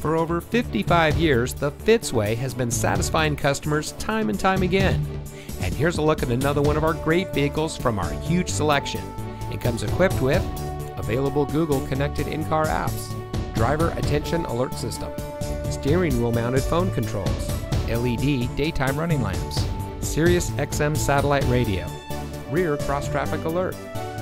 For over 55 years, the Fitzway has been satisfying customers time and time again. And here's a look at another one of our great vehicles from our huge selection. It comes equipped with available Google connected in-car apps, driver attention alert system, steering wheel mounted phone controls, LED daytime running lamps, Sirius XM satellite radio, rear cross traffic alert,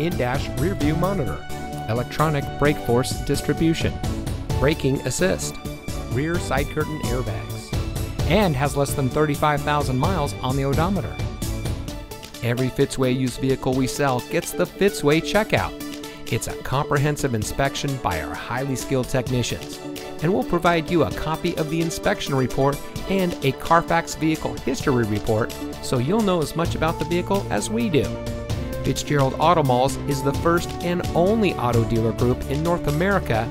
in-dash rear view monitor, electronic brake force distribution, braking assist, rear side curtain airbags, and has less than 35,000 miles on the odometer. Every Fitzway used vehicle we sell gets the Fitzway checkout. It's a comprehensive inspection by our highly skilled technicians, and we'll provide you a copy of the inspection report and a Carfax vehicle history report so you'll know as much about the vehicle as we do. Fitzgerald Auto Malls is the first and only auto dealer group in North America